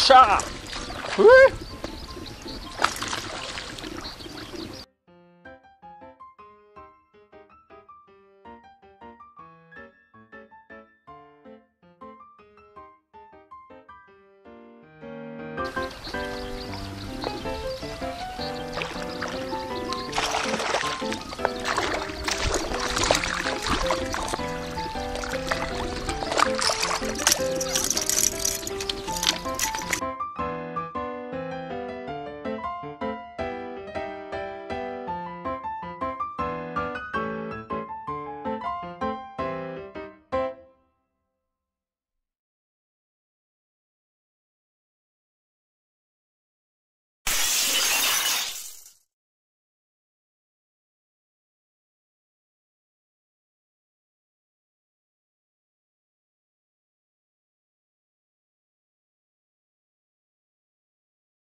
しゃー。